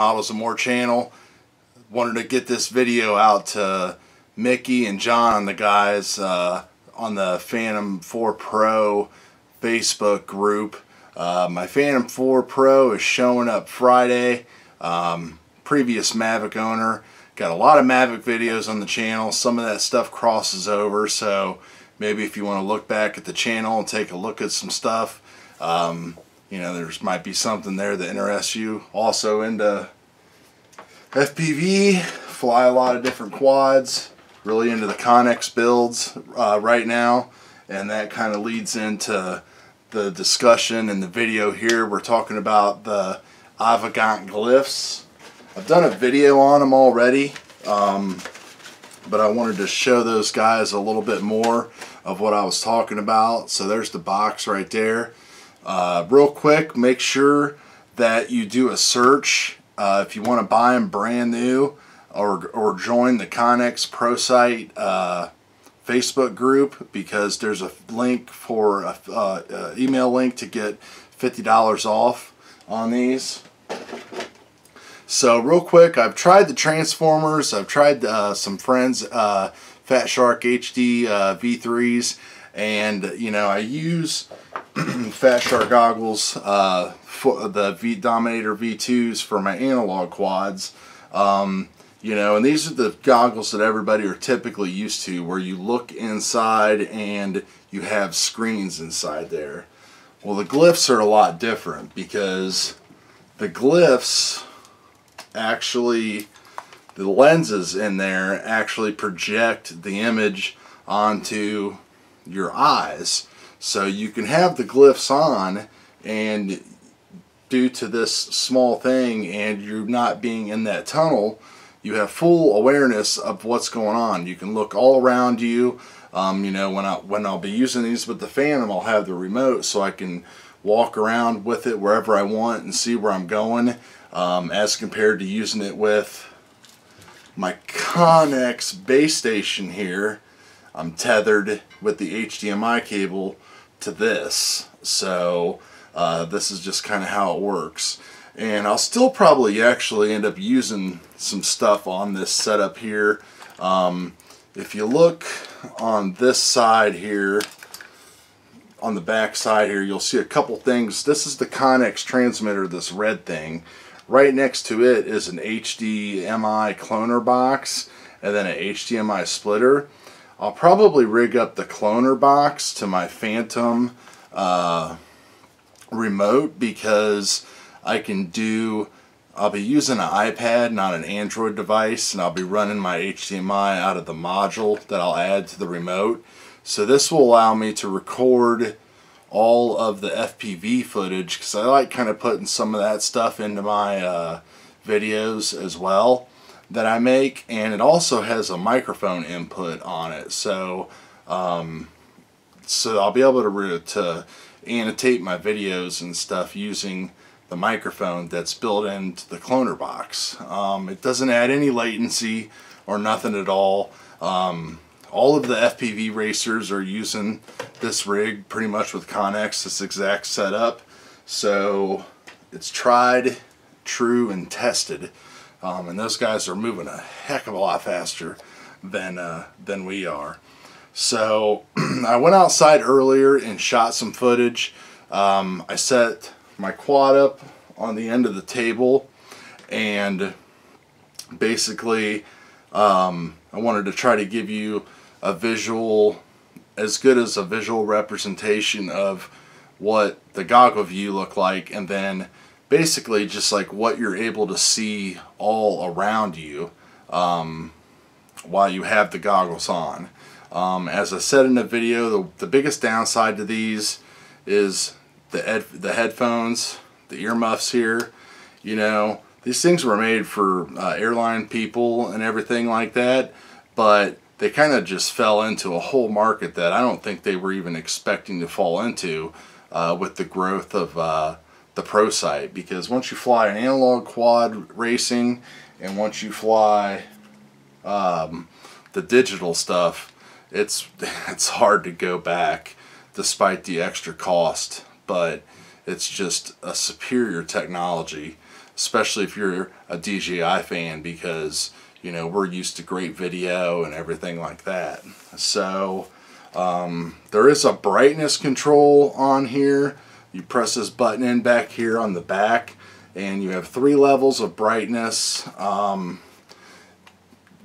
Models and More channel. Wanted to get this video out to Mickey and John, the guys uh, on the Phantom 4 Pro Facebook group. Uh, my Phantom 4 Pro is showing up Friday. Um, previous Mavic owner. Got a lot of Mavic videos on the channel. Some of that stuff crosses over, so maybe if you want to look back at the channel and take a look at some stuff, um, you know, there's might be something there that interests you. Also into FPV, fly a lot of different quads, really into the Connex builds uh, right now, and that kind of leads into the discussion in the video here. We're talking about the Avegant glyphs. I've done a video on them already, um, but I wanted to show those guys a little bit more of what I was talking about. So there's the box right there. Uh, real quick, make sure that you do a search uh, if you want to buy them brand new or, or join the Connex ProSight uh, Facebook group because there's a link for a, uh, email link to get $50 off on these. So real quick, I've tried the Transformers. I've tried uh, some friends, uh, Fat Shark HD V3s, and you know I use Fat Shark goggles, uh, for the V Dominator V2s for my analog quads. Um, you know, and these are the goggles that everybody are typically used to, where you look inside and you have screens inside there. Well, the glyphs are a lot different because the glyphs actually, the lenses in there actually project the image onto your eyes. So you can have the glyphs on and due to this small thing and you're not being in that tunnel, you have full awareness of what's going on. You can look all around you. Um, you know, when, I, when I'll be using these with the Phantom, I'll have the remote so I can walk around with it wherever I want and see where I'm going um, as compared to using it with my Connex base station here. I'm tethered with the HDMI cable to this. So uh, this is just kind of how it works. And I'll still probably actually end up using some stuff on this setup here. Um, if you look on this side here, on the back side here, you'll see a couple things. This is the Connex transmitter, this red thing. Right next to it is an HDMI cloner box and then an HDMI splitter. I'll probably rig up the cloner box to my Phantom uh, remote because I can do, I'll be using an iPad, not an Android device, and I'll be running my HDMI out of the module that I'll add to the remote. So this will allow me to record all of the FPV footage because I like kind of putting some of that stuff into my uh, videos as well that I make and it also has a microphone input on it so um, so I'll be able to, to annotate my videos and stuff using the microphone that's built into the cloner box. Um, it doesn't add any latency or nothing at all. Um, all of the FPV racers are using this rig pretty much with Connex, this exact setup. So it's tried, true, and tested. Um, and those guys are moving a heck of a lot faster than uh, than we are. So I went outside earlier and shot some footage. Um, I set my quad up on the end of the table and basically um, I wanted to try to give you a visual as good as a visual representation of what the goggle view looked like and then basically just like what you're able to see all around you um, while you have the goggles on. Um, as I said in the video, the, the biggest downside to these is the, ed, the headphones, the earmuffs here. You know, these things were made for uh, airline people and everything like that, but they kind of just fell into a whole market that I don't think they were even expecting to fall into uh, with the growth of uh, the ProSight because once you fly an analog quad racing and once you fly um, the digital stuff it's it's hard to go back despite the extra cost but it's just a superior technology especially if you're a DJI fan because you know we're used to great video and everything like that. So um, there is a brightness control on here. You press this button in back here on the back and you have three levels of brightness. Um,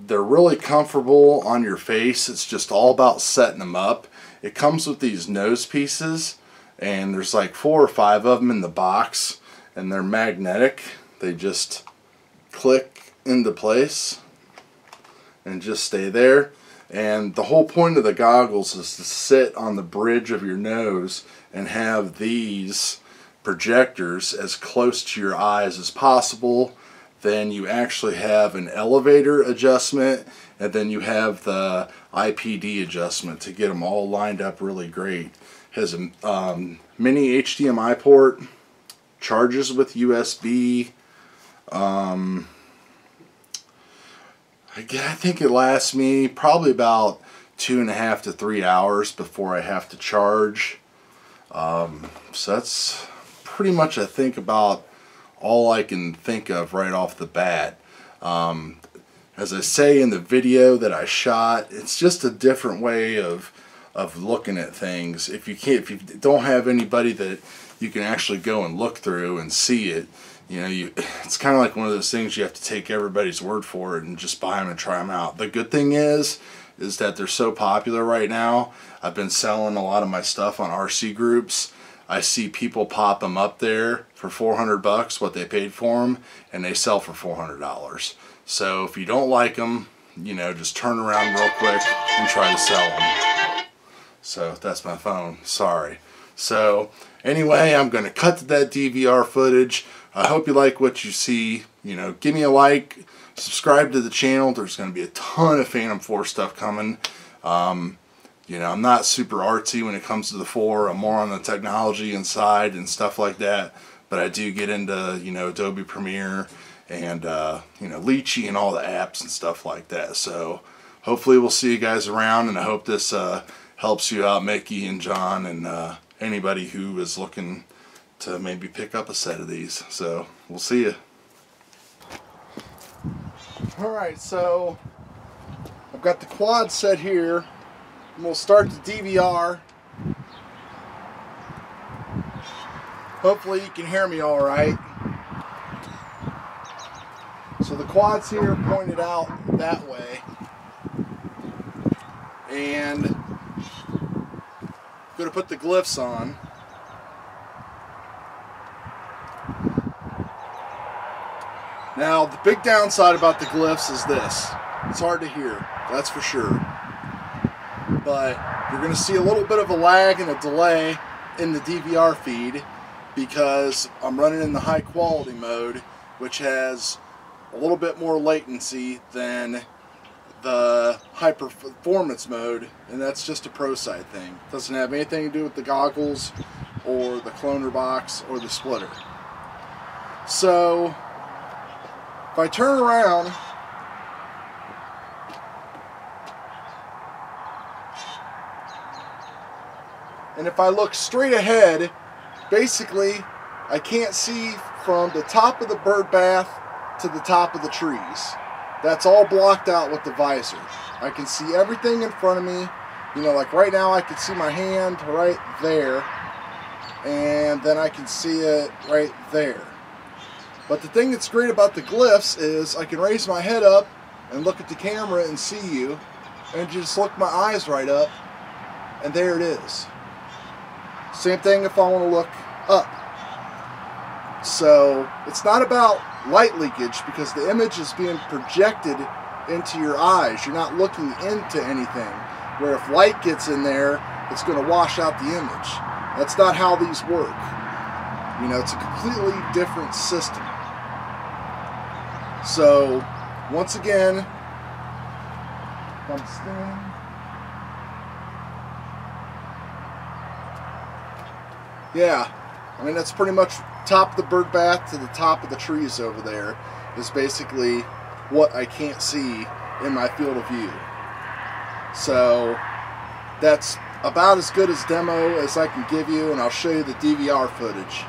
they're really comfortable on your face. It's just all about setting them up. It comes with these nose pieces and there's like four or five of them in the box and they're magnetic. They just click into place and just stay there. And the whole point of the goggles is to sit on the bridge of your nose and have these projectors as close to your eyes as possible. Then you actually have an elevator adjustment and then you have the IPD adjustment to get them all lined up really great. Has a um, mini HDMI port, charges with USB. Um, I think it lasts me probably about two and a half to three hours before I have to charge. Um, so that's pretty much I think about all I can think of right off the bat. Um, as I say in the video that I shot, it's just a different way of of looking at things. If you can't, if you don't have anybody that you can actually go and look through and see it, you know, you it's kind of like one of those things you have to take everybody's word for it and just buy them and try them out. The good thing is, is that they're so popular right now. I've been selling a lot of my stuff on RC groups. I see people pop them up there for 400 bucks, what they paid for them, and they sell for $400. So if you don't like them, you know, just turn around real quick and try to sell them. So that's my phone. Sorry. So anyway, I'm going to cut to that DVR footage. I hope you like what you see. You know, give me a like, subscribe to the channel. There's going to be a ton of Phantom 4 stuff coming. Um, you know, I'm not super artsy when it comes to the 4. I'm more on the technology inside and stuff like that. But I do get into, you know, Adobe Premiere and, uh, you know, Litchi and all the apps and stuff like that. So hopefully we'll see you guys around. And I hope this uh, helps you out, Mickey and John, and uh, anybody who is looking to maybe pick up a set of these. So we'll see you. Alright, so I've got the quad set here and we'll start the DVR. Hopefully you can hear me all right. So the quad's here pointed out that way. And I'm going to put the glyphs on. Now, the big downside about the glyphs is this. It's hard to hear, that's for sure but you're going to see a little bit of a lag and a delay in the DVR feed because I'm running in the high quality mode which has a little bit more latency than the high performance mode and that's just a ProSight thing. It doesn't have anything to do with the goggles or the cloner box or the splitter. So if I turn around and if I look straight ahead, basically I can't see from the top of the bird bath to the top of the trees. That's all blocked out with the visor. I can see everything in front of me. You know, like right now I can see my hand right there, and then I can see it right there. But the thing that's great about the glyphs is I can raise my head up and look at the camera and see you, and just look my eyes right up, and there it is. Same thing if I want to look up. So it's not about light leakage because the image is being projected into your eyes. You're not looking into anything. Where if light gets in there, it's going to wash out the image. That's not how these work. You know, it's a completely different system. So, once again, I'm standing. Yeah, I mean that's pretty much top of the bird bath to the top of the trees over there is basically what I can't see in my field of view. So that's about as good as demo as I can give you and I'll show you the DVR footage.